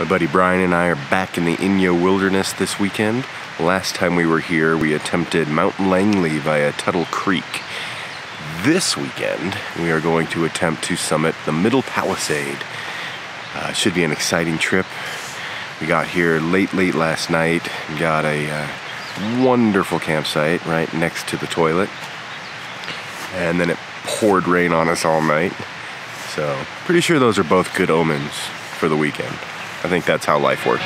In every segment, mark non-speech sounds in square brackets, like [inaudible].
My buddy Brian and I are back in the Inyo Wilderness this weekend. Last time we were here, we attempted Mount Langley via Tuttle Creek. This weekend, we are going to attempt to summit the Middle Palisade. Uh, should be an exciting trip. We got here late, late last night. Got a uh, wonderful campsite right next to the toilet. And then it poured rain on us all night. So, pretty sure those are both good omens for the weekend. I think that's how life works.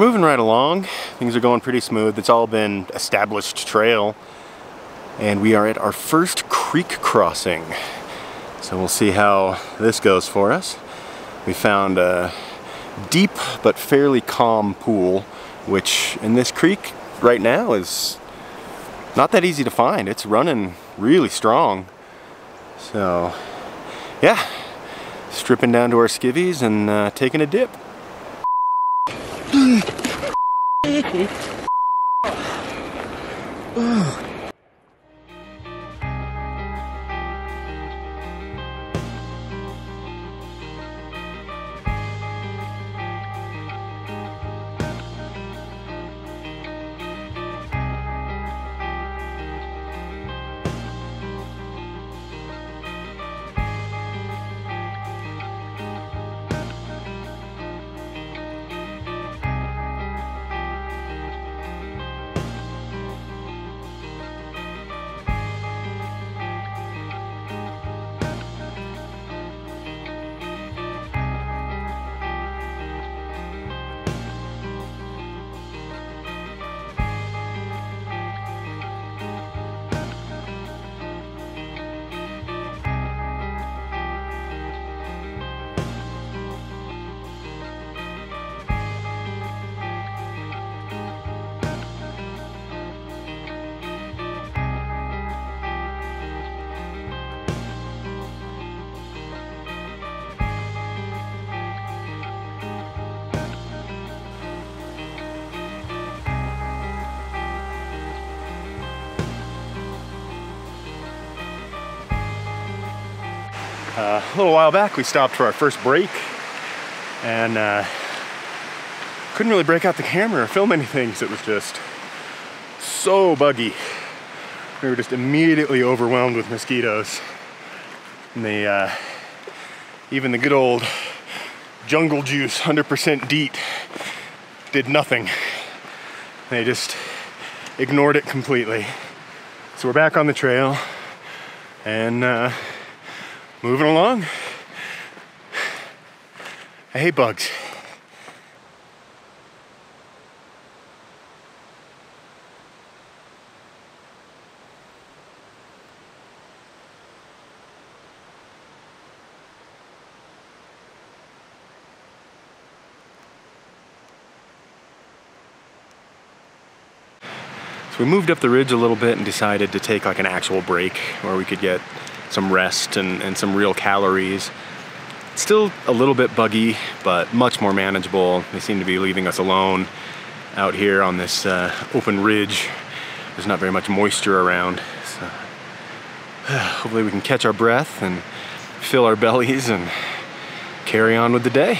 Moving right along. Things are going pretty smooth. It's all been established trail. And we are at our first creek crossing. So we'll see how this goes for us. We found a deep but fairly calm pool, which in this creek right now is not that easy to find. It's running really strong. So yeah, stripping down to our skivvies and uh, taking a dip. Okay. Uh, a little while back we stopped for our first break and uh, couldn't really break out the camera or film anything because it was just so buggy. We were just immediately overwhelmed with mosquitoes. And the, uh, even the good old jungle juice 100% DEET did nothing. They just ignored it completely. So we're back on the trail and uh, moving along. I hate bugs. We moved up the ridge a little bit and decided to take like an actual break where we could get some rest and, and some real calories. Still a little bit buggy, but much more manageable. They seem to be leaving us alone out here on this uh, open ridge. There's not very much moisture around. So [sighs] hopefully we can catch our breath and fill our bellies and carry on with the day.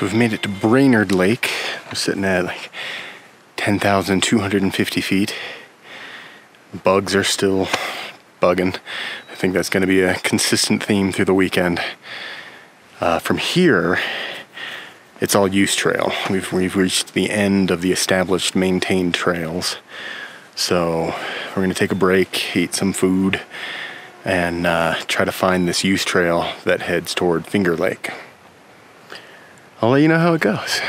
So we've made it to Brainard Lake. We're sitting at like 10,250 feet. Bugs are still bugging. I think that's going to be a consistent theme through the weekend. Uh, from here, it's all use trail. We've, we've reached the end of the established maintained trails. So we're going to take a break, eat some food, and uh, try to find this use trail that heads toward Finger Lake. I'll let you know how it goes.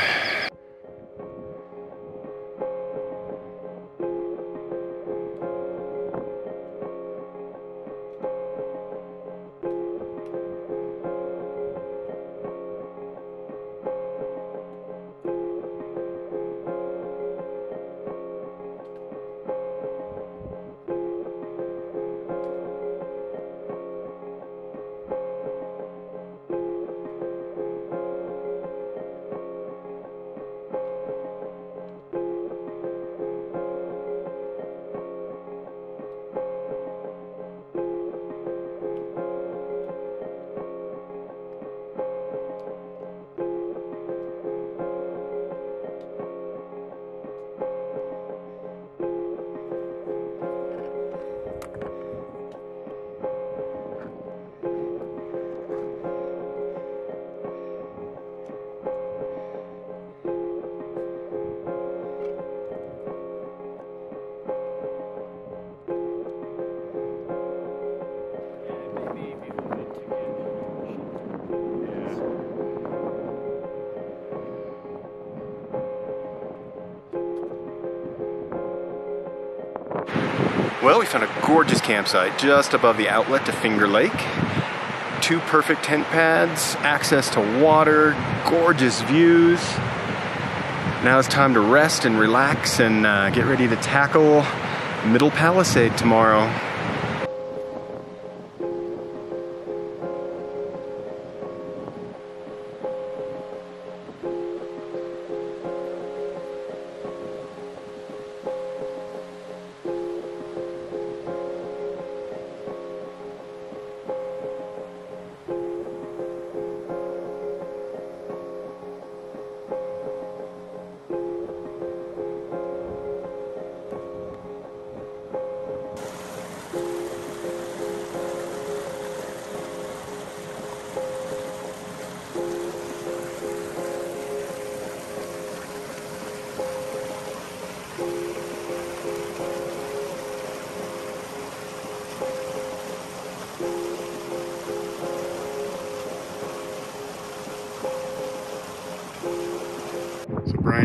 Well, we found a gorgeous campsite just above the outlet to Finger Lake. Two perfect tent pads, access to water, gorgeous views. Now it's time to rest and relax and uh, get ready to tackle Middle Palisade tomorrow.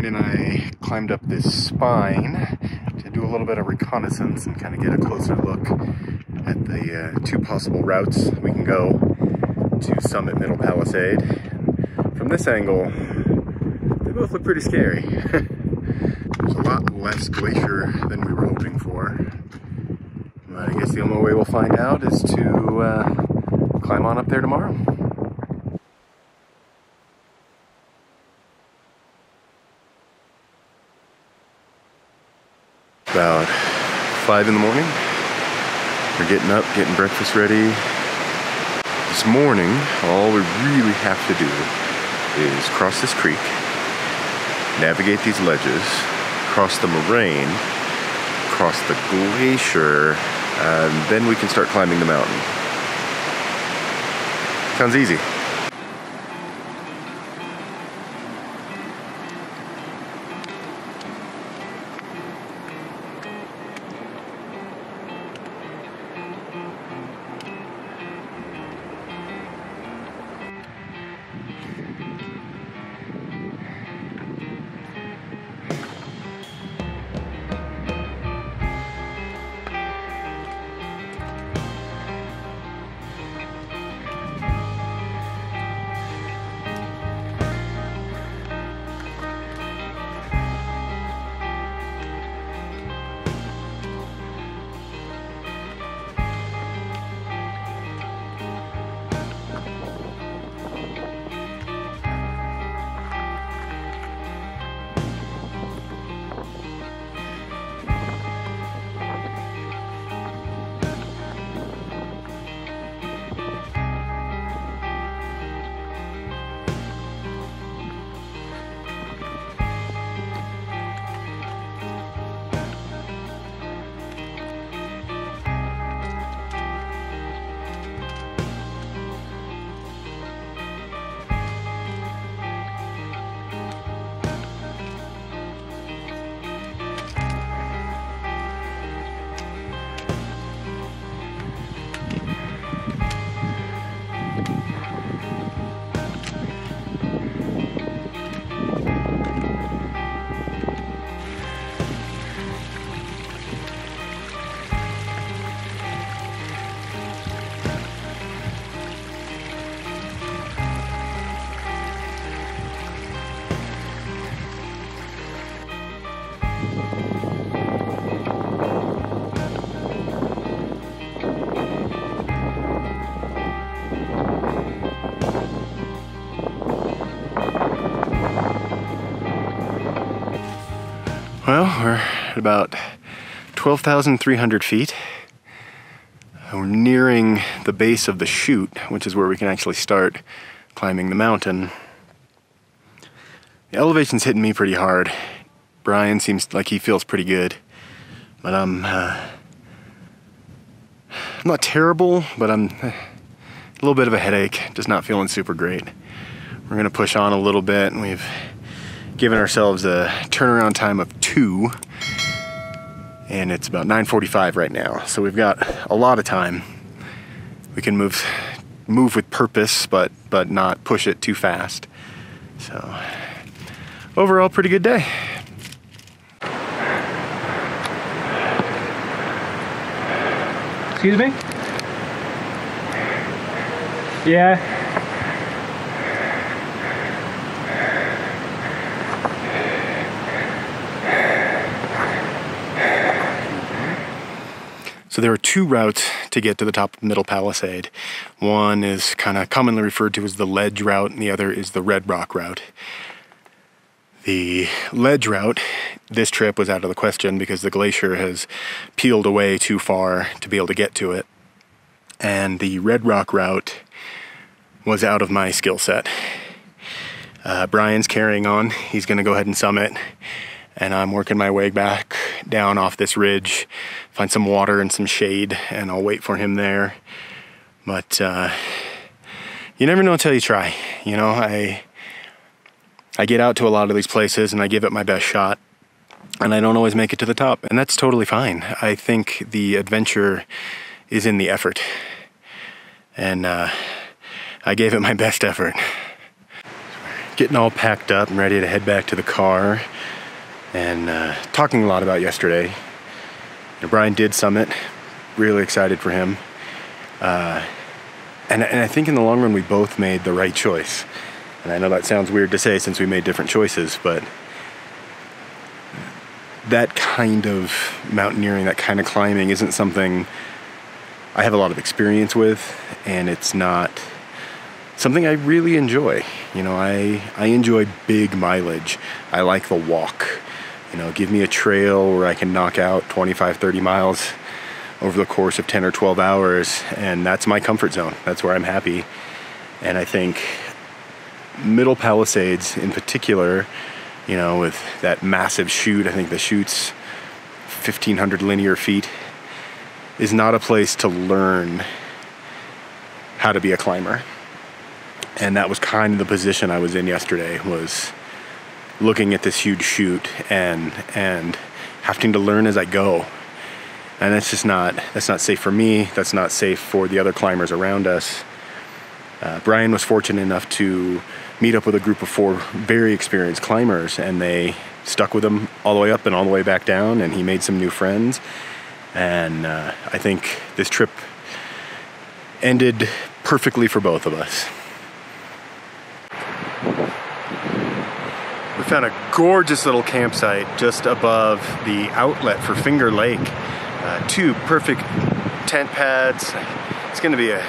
And I climbed up this spine to do a little bit of reconnaissance and kind of get a closer look at the uh, two possible routes we can go to summit Middle Palisade. From this angle, they both look pretty scary. [laughs] There's a lot less glacier than we were hoping for. But I guess the only way we'll find out is to uh, climb on up there tomorrow. About five in the morning. We're getting up, getting breakfast ready. This morning, all we really have to do is cross this creek, navigate these ledges, cross the moraine, cross the glacier, and then we can start climbing the mountain. Sounds easy. We're at about 12,300 feet. We're nearing the base of the chute, which is where we can actually start climbing the mountain. The elevation's hitting me pretty hard. Brian seems like he feels pretty good, but I'm, uh, I'm not terrible, but I'm a little bit of a headache, just not feeling super great. We're gonna push on a little bit, and we've given ourselves a turnaround time of two and it's about 9:45 right now. So we've got a lot of time. We can move move with purpose, but but not push it too fast. So overall, pretty good day. Excuse me? Yeah. Two routes to get to the top of Middle Palisade. One is kind of commonly referred to as the ledge route, and the other is the red rock route. The ledge route, this trip was out of the question because the glacier has peeled away too far to be able to get to it. And the red rock route was out of my skill set. Uh, Brian's carrying on. He's going to go ahead and summit and I'm working my way back down off this ridge, find some water and some shade, and I'll wait for him there. But uh, you never know until you try. You know, I I get out to a lot of these places and I give it my best shot, and I don't always make it to the top, and that's totally fine. I think the adventure is in the effort, and uh, I gave it my best effort. Getting all packed up and ready to head back to the car and uh, talking a lot about yesterday. Brian did summit, really excited for him. Uh, and, and I think in the long run, we both made the right choice. And I know that sounds weird to say since we made different choices, but that kind of mountaineering, that kind of climbing isn't something I have a lot of experience with, and it's not something I really enjoy. You know, I, I enjoy big mileage. I like the walk. You know, give me a trail where I can knock out 25, 30 miles over the course of 10 or 12 hours. And that's my comfort zone. That's where I'm happy. And I think Middle Palisades in particular, you know, with that massive chute, I think the chute's 1500 linear feet, is not a place to learn how to be a climber. And that was kind of the position I was in yesterday was looking at this huge chute and and having to learn as I go. And that's just not that's not safe for me. That's not safe for the other climbers around us. Uh, Brian was fortunate enough to meet up with a group of four very experienced climbers, and they stuck with him all the way up and all the way back down. And he made some new friends. And uh, I think this trip ended perfectly for both of us. Found a gorgeous little campsite just above the outlet for Finger Lake. Uh, two perfect tent pads. It's going to be a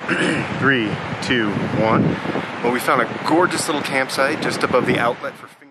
[clears throat] three, two, one. Well, we found a gorgeous little campsite just above the outlet for.